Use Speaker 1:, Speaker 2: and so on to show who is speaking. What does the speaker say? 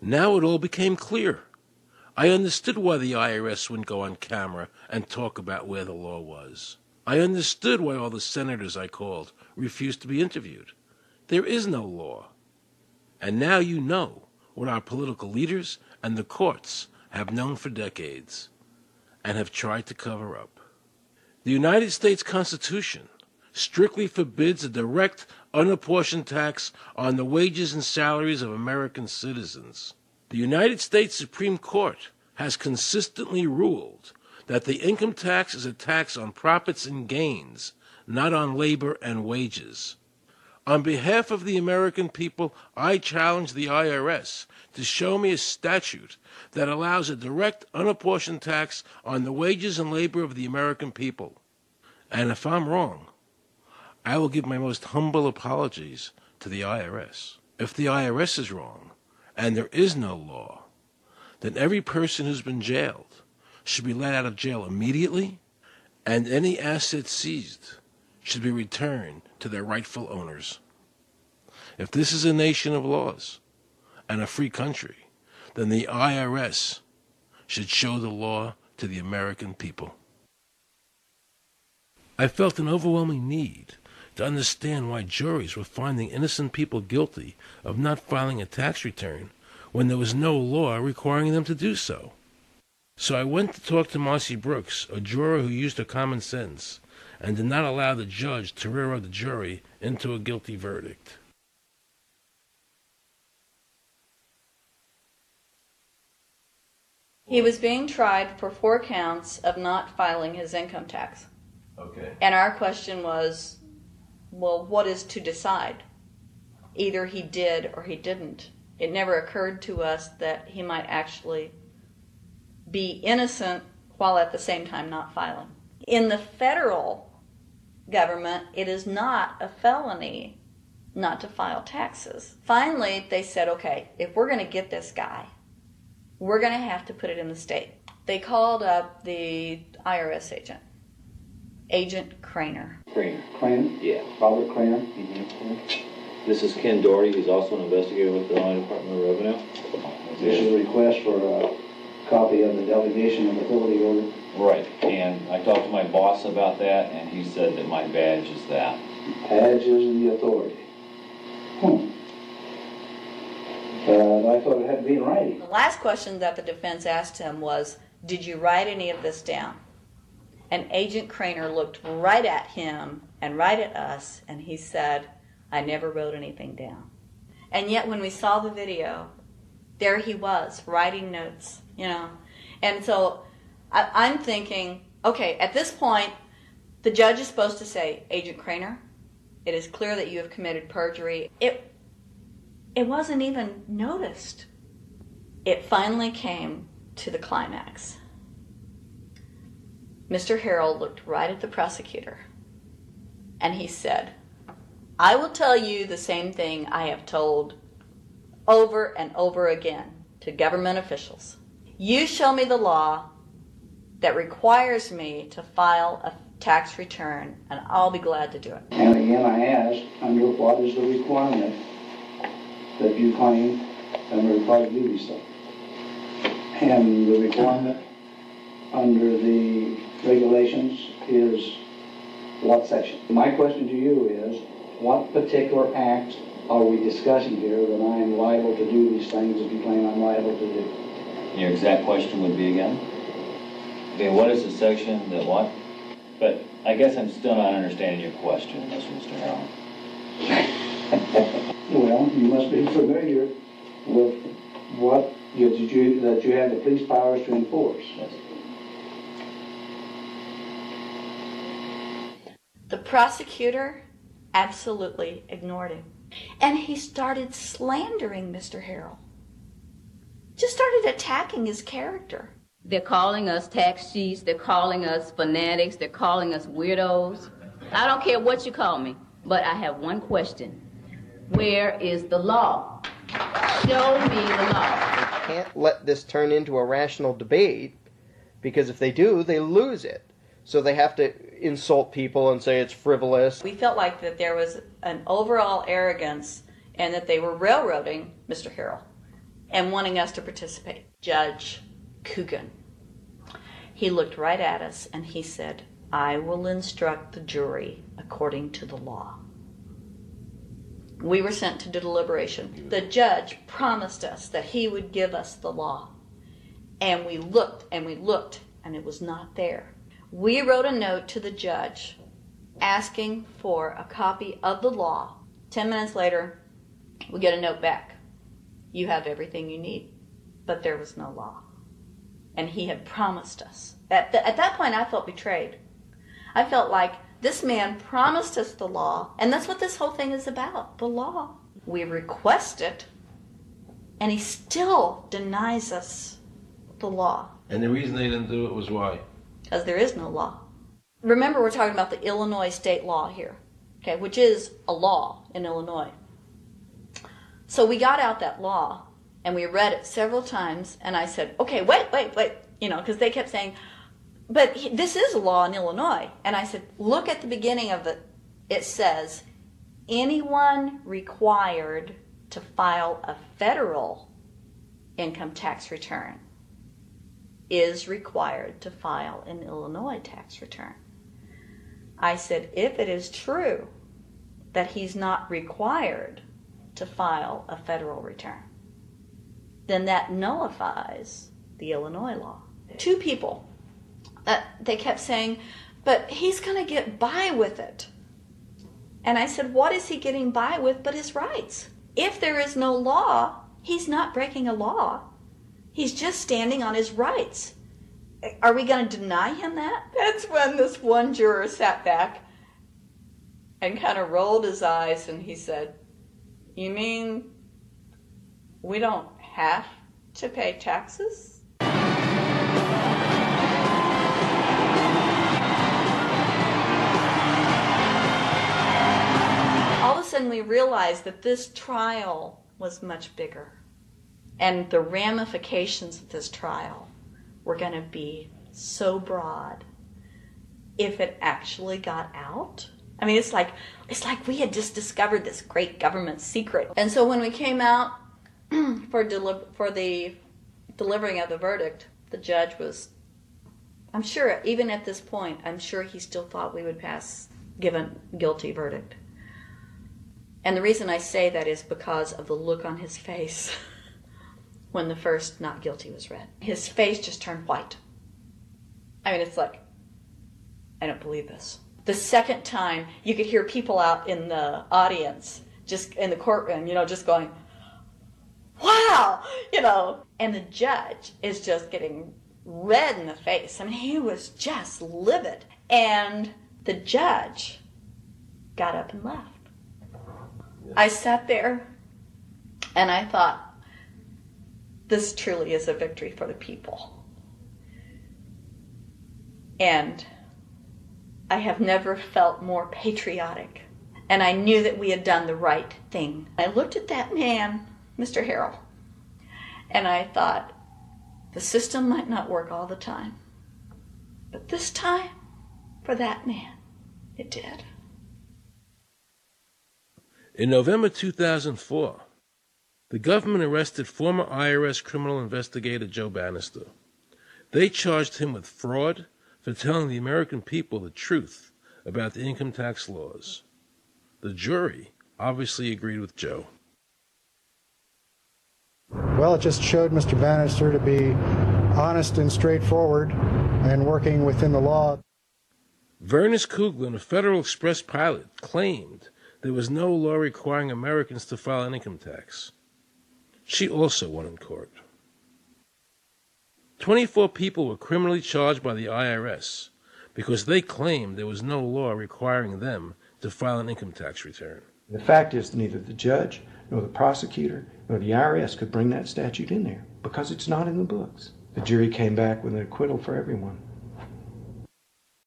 Speaker 1: Now it all became clear. I understood why the IRS wouldn't go on camera and talk about where the law was. I understood why all the senators I called refused to be interviewed. There is no law. And now you know what our political leaders and the courts have known for decades and have tried to cover up. The United States Constitution strictly forbids a direct, unapportioned tax on the wages and salaries of American citizens. The United States Supreme Court has consistently ruled that the income tax is a tax on profits and gains, not on labor and wages. On behalf of the American people, I challenge the IRS to show me a statute that allows a direct, unapportioned tax on the wages and labor of the American people. And if I'm wrong, I will give my most humble apologies to the IRS. If the IRS is wrong, and there is no law, then every person who's been jailed should be let out of jail immediately, and any assets seized should be returned to their rightful owners. If this is a nation of laws and a free country, then the IRS should show the law to the American people. I felt an overwhelming need to understand why juries were finding innocent people guilty of not filing a tax return when there was no law requiring them to do so. So I went to talk to Marcy Brooks, a juror who used her common sense and did not allow the judge to railroad the jury into a guilty verdict.
Speaker 2: He was being tried for four counts of not filing his income tax.
Speaker 3: Okay.
Speaker 2: And our question was, well, what is to decide? Either he did or he didn't. It never occurred to us that he might actually be innocent while at the same time not filing. In the federal government, it is not a felony not to file taxes. Finally, they said, okay, if we're going to get this guy, we're going to have to put it in the state. They called up the IRS agent, Agent Craner.
Speaker 4: Craner.
Speaker 5: Craner?
Speaker 4: Yeah.
Speaker 5: Robert Craner?
Speaker 4: This is Ken Doherty, he's also an investigator with the Illinois Department of Revenue.
Speaker 5: This is a request for a copy of the delegation of authority order.
Speaker 3: Right, and I talked to my boss about that, and he said that my badge is that.
Speaker 5: Badge is the authority. Hmm. Uh, I thought it had to be in writing.
Speaker 2: The last question that the defense asked him was, Did you write any of this down? And Agent Craner looked right at him and right at us, and he said, I never wrote anything down. And yet, when we saw the video, there he was writing notes, you know. And so I, I'm thinking, okay, at this point, the judge is supposed to say, Agent Craner, it is clear that you have committed perjury. It it wasn't even noticed. It finally came to the climax. Mr. Harrell looked right at the prosecutor and he said, I will tell you the same thing I have told over and over again to government officials. You show me the law that requires me to file a tax return, and I'll be glad to do it.
Speaker 5: And again, I ask, under what is the requirement that you claim required to do so? And the requirement under the regulations is what section? My question to you is, what particular act are we discussing here that I am liable to do these things that you claim I'm liable to do?
Speaker 3: Your exact question would be again? Okay, what is the section that what? But I guess I'm still not understanding your question, Mr. Harrell.
Speaker 5: Well, you must be familiar with what you, that you, that you have the police powers to enforce.
Speaker 3: Yes.
Speaker 2: The prosecutor absolutely ignored him. And he started slandering Mr. Harrell. Just started attacking his character.
Speaker 6: They're calling us tax cheats. They're calling us fanatics. They're calling us weirdos. I don't care what you call me, but I have one question. Where is the law? Show me the law.
Speaker 7: They can't let this turn into a rational debate because if they do, they lose it. So they have to insult people and say it's frivolous.
Speaker 2: We felt like that there was an overall arrogance and that they were railroading Mr. Harrell. and wanting us to participate. Judge Coogan. He looked right at us and he said, I will instruct the jury according to the law. We were sent to do deliberation. The judge promised us that he would give us the law. And we looked and we looked and it was not there. We wrote a note to the judge asking for a copy of the law. Ten minutes later, we get a note back. You have everything you need. But there was no law. And he had promised us. At, th- at that point, I felt betrayed. I felt like this man promised us the law, and that's what this whole thing is about the law. We request it, and he still denies us the law
Speaker 1: And the reason they didn't do it was why?
Speaker 2: Because there is no law. Remember, we're talking about the Illinois state law here, okay, which is a law in Illinois. So we got out that law and we read it several times, and I said, okay, wait, wait, wait, you know, because they kept saying, but this is a law in Illinois. And I said, look at the beginning of it. It says, anyone required to file a federal income tax return is required to file an Illinois tax return. I said, if it is true that he's not required to file a federal return, then that nullifies the Illinois law. Two people, uh, they kept saying, but he's going to get by with it. And I said, what is he getting by with but his rights? If there is no law, he's not breaking a law. He's just standing on his rights. Are we going to deny him that? That's when this one juror sat back and kind of rolled his eyes and he said, You mean we don't have to pay taxes? All of a sudden, we realized that this trial was much bigger and the ramifications of this trial were going to be so broad. If it actually got out i mean it's like it's like we had just discovered this great government secret. And so when we came out for deli- for the delivering of the verdict the judge was i'm sure even at this point i'm sure he still thought we would pass given guilty verdict. And the reason i say that is because of the look on his face when the first not guilty was read. His face just turned white. I mean, it's like, I don't believe this. The second time, you could hear people out in the audience, just in the courtroom, you know, just going, wow, you know. And the judge is just getting red in the face. I mean, he was just livid. And the judge got up and left. I sat there and I thought, this truly is a victory for the people. And I have never felt more patriotic. And I knew that we had done the right thing. I looked at that man, Mr. Harrell, and I thought, the system might not work all the time. But this time, for that man, it did.
Speaker 1: In November 2004, the government arrested former IRS criminal investigator Joe Banister. They charged him with fraud for telling the American people the truth about the income tax laws. The jury obviously agreed with Joe.
Speaker 8: Well, it just showed Mr. Banister to be honest and straightforward and working within the law.
Speaker 1: Vernice Kuglin, a Federal Express pilot, claimed there was no law requiring Americans to file an income tax. She also won in court. 24 people were criminally charged by the IRS because they claimed there was no law requiring them to file an income tax return.
Speaker 9: The fact is, neither the judge, nor the prosecutor, nor the IRS could bring that statute in there because it's not in the books. The jury came back with an acquittal for everyone.